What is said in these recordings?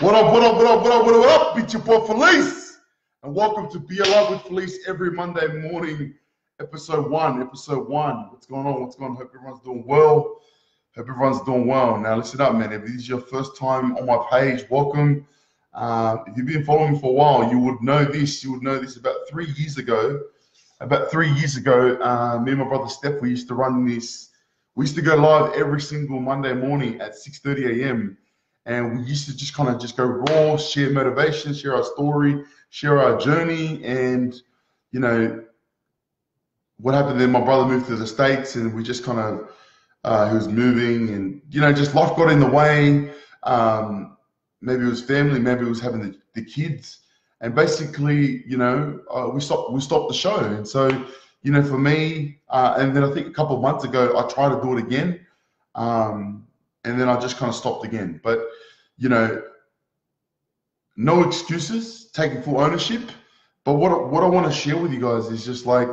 What up, what up, what up, what up, what up, what up? It's your boy Felise. And welcome to Be Alive with Felise every Monday morning, episode one. Episode one. What's going on? What's going on? Hope everyone's doing well. Hope everyone's doing well. Now, listen up, man. If this is your first time on my page, welcome. Uh, if you've been following for a while, you would know this. You would know this about three years ago. About three years ago, uh, me and my brother Steph, we used to run this. We used to go live every single Monday morning at 6:30 a.m and we used to just kind of just go raw, share motivation, share our story, share our journey, and you know what happened then. My brother moved to the states, and we just kind of uh, he was moving, and you know just life got in the way. Um, maybe it was family, maybe it was having the, the kids, and basically, you know, uh, we stopped we stopped the show, and so you know for me, uh, and then I think a couple of months ago I tried to do it again. Um, and then I just kind of stopped again. But you know, no excuses, taking full ownership. But what what I want to share with you guys is just like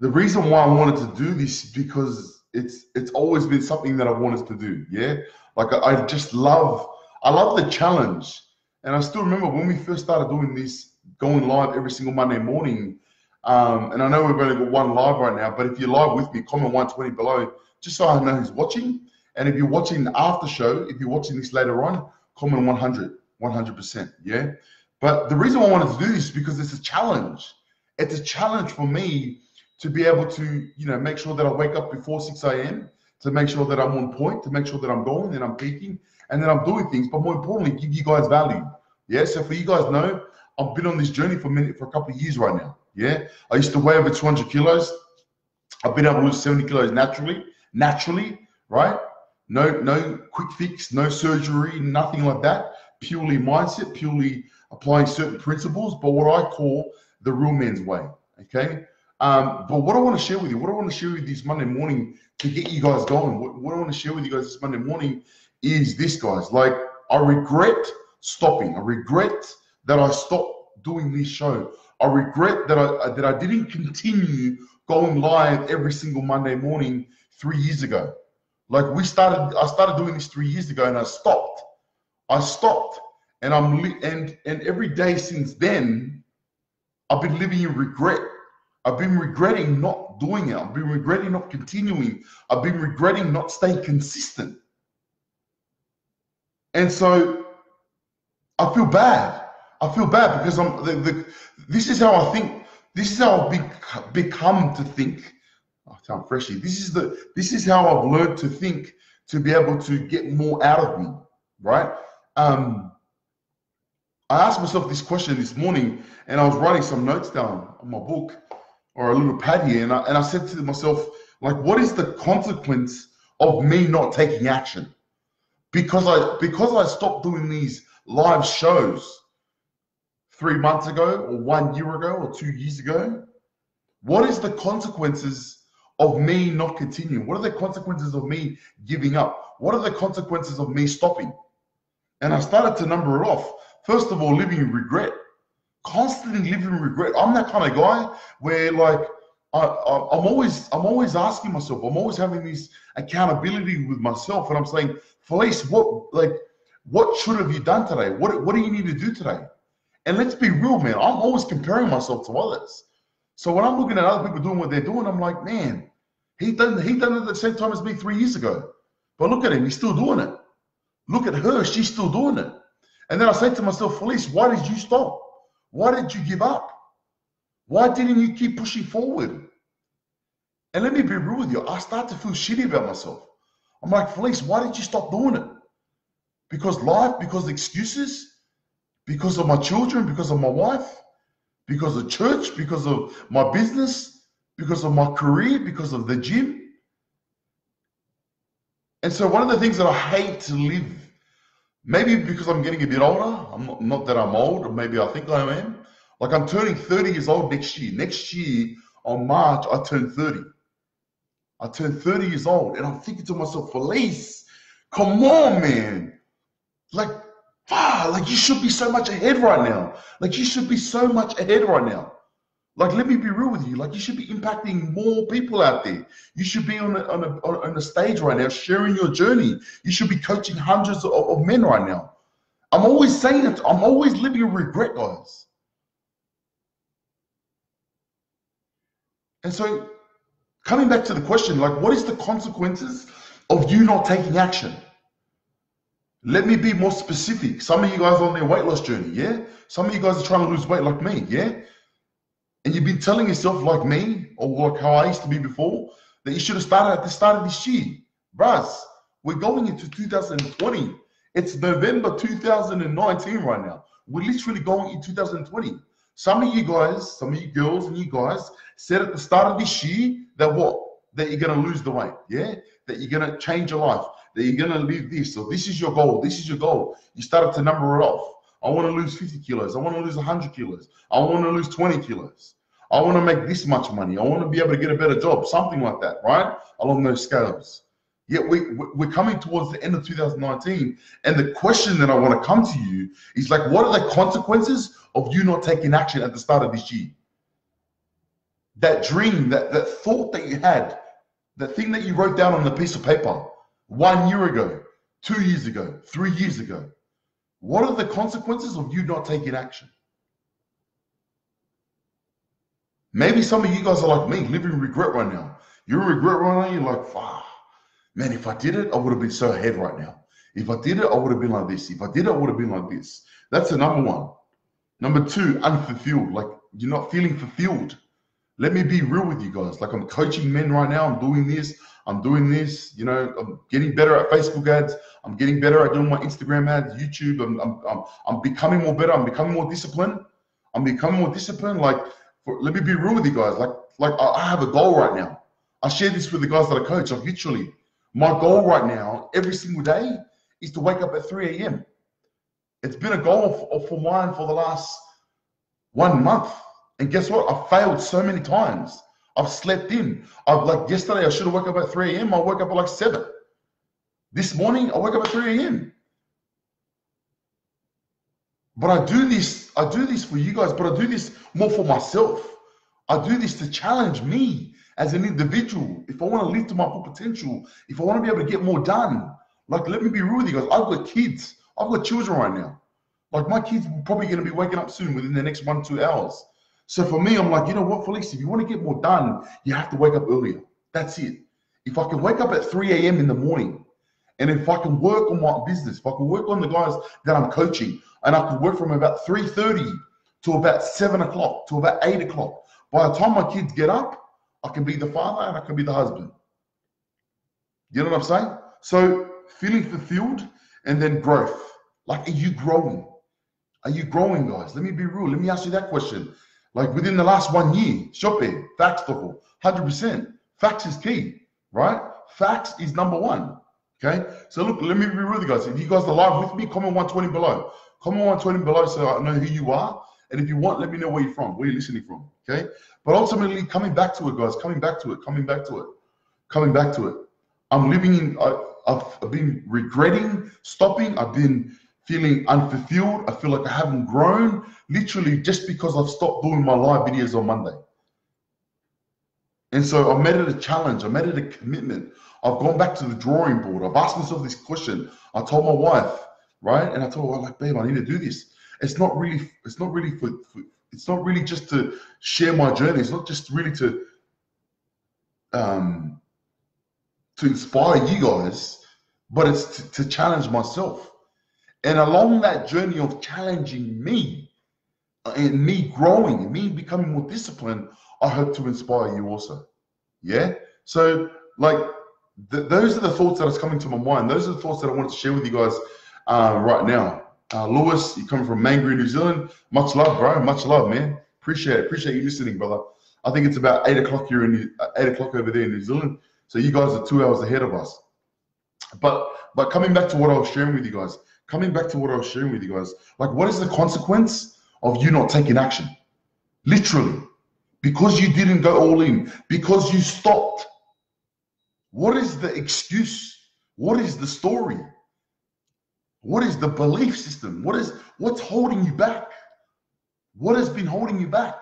the reason why I wanted to do this because it's it's always been something that I wanted to do. Yeah, like I, I just love I love the challenge, and I still remember when we first started doing this, going live every single Monday morning. Um, and I know we've only got one live right now, but if you're live with me, comment 120 below, just so I know who's watching. And if you're watching after show, if you're watching this later on, comment 100, 100%. Yeah. But the reason I wanted to do this is because it's a challenge. It's a challenge for me to be able to, you know, make sure that I wake up before 6 a.m., to make sure that I'm on point, to make sure that I'm going and I'm peaking and then I'm doing things, but more importantly, give you guys value. Yeah. So for you guys know, I've been on this journey for a minute for a couple of years right now. Yeah. I used to weigh over 200 kilos. I've been able to lose 70 kilos naturally, naturally, right? No, no quick fix, no surgery, nothing like that. Purely mindset, purely applying certain principles, but what I call the real man's way. Okay. Um, but what I want to share with you, what I want to share with you this Monday morning to get you guys going, what, what I want to share with you guys this Monday morning is this, guys. Like, I regret stopping. I regret that I stopped doing this show. I regret that I that I didn't continue going live every single Monday morning three years ago. Like we started, I started doing this three years ago, and I stopped. I stopped, and I'm and and every day since then, I've been living in regret. I've been regretting not doing it. I've been regretting not continuing. I've been regretting not staying consistent. And so I feel bad. I feel bad because I'm the, the this is how I think. This is how I've become to think I sound freshy. This is the this is how I've learned to think to be able to get more out of me, right? Um, I asked myself this question this morning, and I was writing some notes down on my book or a little pad here, and I, and I said to myself, like, what is the consequence of me not taking action? Because I because I stopped doing these live shows three months ago, or one year ago, or two years ago. What is the consequences of me not continuing? What are the consequences of me giving up? What are the consequences of me stopping? And I started to number it off. First of all, living in regret, constantly living in regret. I'm that kind of guy where like I, am always I'm always asking myself. I'm always having this accountability with myself, and I'm saying, Felise, what like what should have you done today? What what do you need to do today? And let's be real, man. I'm always comparing myself to others. So when I'm looking at other people doing what they're doing, I'm like, man, he done he done it at the same time as me three years ago. But look at him, he's still doing it. Look at her, she's still doing it. And then I say to myself, Felise, why did you stop? Why did you give up? Why didn't you keep pushing forward? And let me be real with you, I start to feel shitty about myself. I'm like, Felise, why did you stop doing it? Because life, because excuses, because of my children, because of my wife, because of church, because of my business, because of my career, because of the gym. And so one of the things that I hate to live, maybe because I'm getting a bit older, I'm not, not that I'm old, or maybe I think I am. Like I'm turning 30 years old next year. Next year on March, I turn 30. I turn 30 years old, and I'm thinking to myself, Felise, come on, man. Like ah, like you should be so much ahead right now. Like you should be so much ahead right now. Like, let me be real with you. Like, you should be impacting more people out there. You should be on a, on a, on a stage right now, sharing your journey. You should be coaching hundreds of, of men right now. I'm always saying it. I'm always living in regret, guys. And so, coming back to the question, like, what is the consequences of you not taking action? Let me be more specific. Some of you guys are on their weight loss journey, yeah? Some of you guys are trying to lose weight like me, yeah? And you've been telling yourself, like me, or like how I used to be before, that you should have started at the start of this year. Bruh, we're going into 2020. It's November 2019 right now. We're literally going in 2020. Some of you guys, some of you girls and you guys said at the start of this year that what? That you're going to lose the weight, yeah? That you're going to change your life, that you're going to live this. So this is your goal. This is your goal. You started to number it off. I want to lose 50 kilos. I want to lose 100 kilos. I want to lose 20 kilos. I want to make this much money. I want to be able to get a better job, something like that, right? Along those scales. Yet we, we're coming towards the end of 2019. And the question that I want to come to you is like, what are the consequences of you not taking action at the start of this year? That dream, that, that thought that you had, that thing that you wrote down on a piece of paper one year ago, two years ago, three years ago. What are the consequences of you not taking action? Maybe some of you guys are like me, living regret right now. You're in regret right now. You're like, ah, man, if I did it, I would have been so ahead right now. If I did it, I would have been like this. If I did it, I would have been like this. That's the number one. Number two, unfulfilled. Like you're not feeling fulfilled. Let me be real with you guys. Like I'm coaching men right now. I'm doing this. I'm doing this. You know, I'm getting better at Facebook ads. I'm getting better at doing my Instagram ads, YouTube. I'm, I'm, I'm, I'm becoming more better. I'm becoming more disciplined. I'm becoming more disciplined. Like, for, let me be real with you guys. Like, like I, have a goal right now. I share this with the guys that I coach. Like, literally, my goal right now, every single day, is to wake up at 3 a.m. It's been a goal for, for mine for the last one month. And guess what? I've failed so many times. I've slept in. I've like yesterday, I should have woke up at 3 a.m. I woke up at like 7. This morning, I woke up at 3 a.m. But I do this, I do this for you guys, but I do this more for myself. I do this to challenge me as an individual. If I want to live to my full potential, if I want to be able to get more done, like let me be real with you guys. I've got kids, I've got children right now. Like my kids probably going to be waking up soon within the next one, two hours. So for me, I'm like, you know what, Felise, if you want to get more done, you have to wake up earlier. That's it. If I can wake up at 3 a.m. in the morning, and if I can work on my business, if I can work on the guys that I'm coaching, and I can work from about 3.30 to about 7 o'clock, to about 8 o'clock, by the time my kids get up, I can be the father and I can be the husband. You know what I'm saying? So feeling fulfilled and then growth. Like, are you growing? Are you growing, guys? Let me be real. Let me ask you that question. Like within the last one year, shopping, facts, the whole, 100%. Facts is key, right? Facts is number one. Okay. So look, let me be real guys. If you guys are live with me, comment 120 below. Comment 120 below so I know who you are. And if you want, let me know where you're from, where you're listening from. Okay. But ultimately, coming back to it, guys, coming back to it, coming back to it, coming back to it. I'm living in, I, I've been regretting stopping. I've been feeling unfulfilled. I feel like I haven't grown literally just because I've stopped doing my live videos on Monday. And so I made it a challenge. I made it a commitment. I've gone back to the drawing board. I've asked myself this question. I told my wife, right? And I told her, like, babe, I need to do this. It's not really, it's not really for, for it's not really just to share my journey. It's not just really to um to inspire you guys, but it's to, to challenge myself. And along that journey of challenging me uh, and me growing and me becoming more disciplined, I hope to inspire you also. Yeah. So, like, th- those are the thoughts that are coming to my mind. Those are the thoughts that I wanted to share with you guys uh, right now. Uh, Lewis, you coming from Mangere, New Zealand. Much love, bro. Much love, man. Appreciate it. Appreciate you listening, brother. I think it's about eight o'clock here in uh, eight o'clock over there in New Zealand. So you guys are two hours ahead of us. But but coming back to what I was sharing with you guys, coming back to what I was sharing with you guys, like what is the consequence of you not taking action? Literally, because you didn't go all in, because you stopped. What is the excuse? What is the story? What is the belief system? What is what's holding you back? What has been holding you back?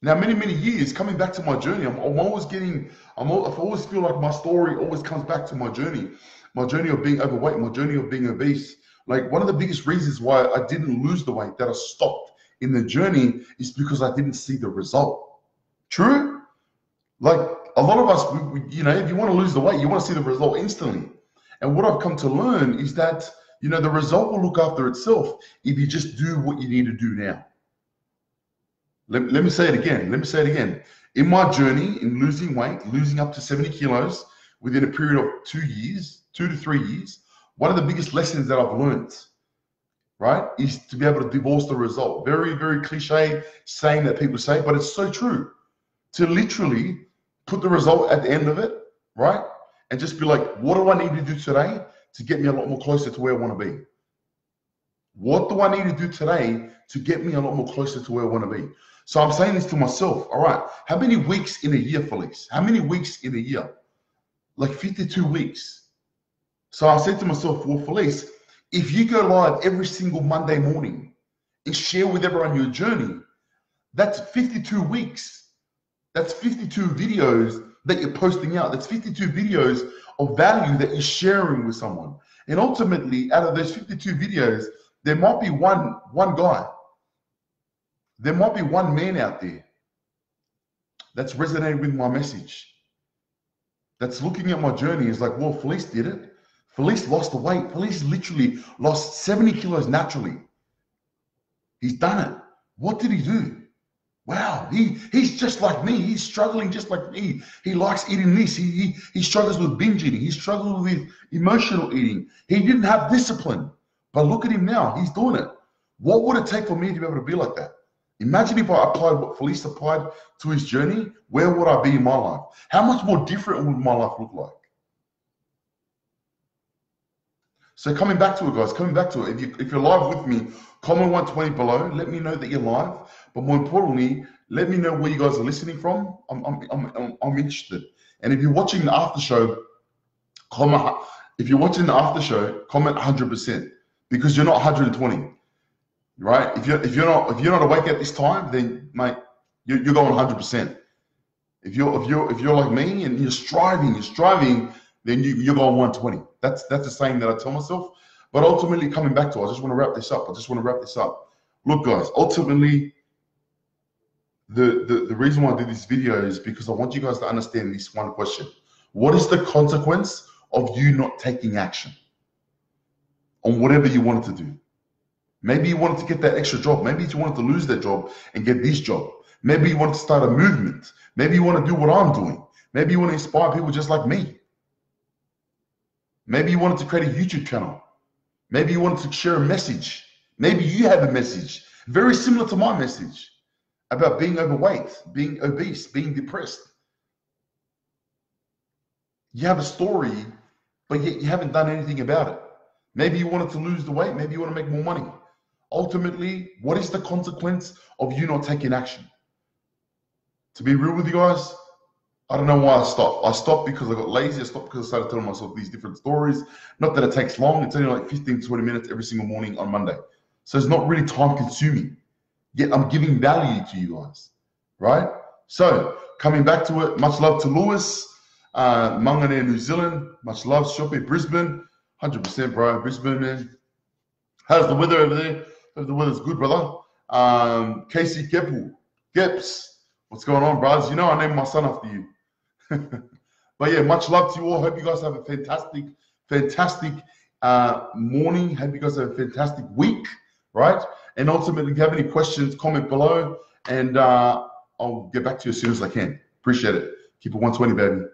Now, many, many years coming back to my journey, I'm, I'm always getting, I'm, I always feel like my story always comes back to my journey. my journey of being overweight, my journey of being obese. Like one of the biggest reasons why I didn't lose the weight, that I stopped in the journey, is because I didn't see the result. True? Like a lot of us, we, we, you know, if you want to lose the weight, you want to see the result instantly. And what I've come to learn is that, you know, the result will look after itself if you just do what you need to do now. Let, let me say it again. Let me say it again. In my journey in losing weight, losing up to 70 kilos within a period of two years, two to three years, one of the biggest lessons that I've learned, right, is to be able to divorce the result. Very, very cliche saying that people say, but it's so true. To literally put the result at the end of it, right? And just be like, what do I need to do today to get me a lot more closer to where I want to be? What do I need to do today to get me a lot more closer to where I want to be? So I'm saying this to myself. All right, how many weeks in a year, Felise? How many weeks in a year? Like 52 weeks. So I said to myself, well, Felise, if you go live every single Monday morning and share with everyone your journey, that's 52 weeks. That's 52 videos that you're posting out. That's 52 videos of value that you're sharing with someone. And ultimately, out of those 52 videos, there might be one one guy there might be one man out there that's resonated with my message, that's looking at my journey, is like, well, Felise did it. Felise lost the weight. Felise literally lost 70 kilos naturally. He's done it. What did he do? Wow, he he's just like me. He's struggling just like me. He likes eating this. He, he he struggles with binge eating. He struggles with emotional eating. He didn't have discipline. But look at him now. He's doing it. What would it take for me to be able to be like that? Imagine if I applied what Felise applied to his journey, where would I be in my life? How much more different would my life look like? So coming back to it, guys, coming back to it. If you if you're live with me, comment 120 below. Let me know that you're live. But more importantly, let me know where you guys are listening from. I'm I'm I'm, I'm interested. And if you're watching the after show, comment. If you're watching the after show, comment 100% because you're not 120 right? If you're if you're not if you're not awake at this time, then mate, you're, you're going 100. percent If you're if you're if you're like me and you're striving, you're striving, then you you're going 120. That's that's the saying that I tell myself. But ultimately, coming back to, I just want to wrap this up. I just want to wrap this up. Look, guys, ultimately, the, the, the reason why I do this video is because I want you guys to understand this one question. What is the consequence of you not taking action on whatever you wanted to do? Maybe you wanted to get that extra job. Maybe you wanted to lose that job and get this job. Maybe you want to start a movement. Maybe you want to do what I'm doing. Maybe you want to inspire people just like me. Maybe you wanted to create a YouTube channel. Maybe you wanted to share a message. Maybe you have a message very similar to my message about being overweight, being obese, being depressed. You have a story, but yet you haven't done anything about it. Maybe you wanted to lose the weight. Maybe you want to make more money ultimately, what is the consequence of you not taking action? To be real with you guys, I don't know why I stopped. I stopped because I got lazy. I stopped because I started telling myself these different stories. Not that it takes long, it's only like 15 20 minutes every single morning on Monday. So it's not really time consuming. Yet I'm giving value to you guys, right? So coming back to it, much love to Lewis, uh, Mangere, New Zealand. Much love, Shoppe, Brisbane. 100% bro, Brisbane, man. How's the weather over there? the weather's good, brother. Um, Casey Gepu, Geps, what's going on, brothers? You know I named my son after you. but yeah, much love to you all. Hope you guys have a fantastic, fantastic uh, morning. Hope you guys have a fantastic week, right? And ultimately, if you have any questions, comment below, and uh, I'll get back to you as soon as I can. Appreciate it. Keep it 120, baby.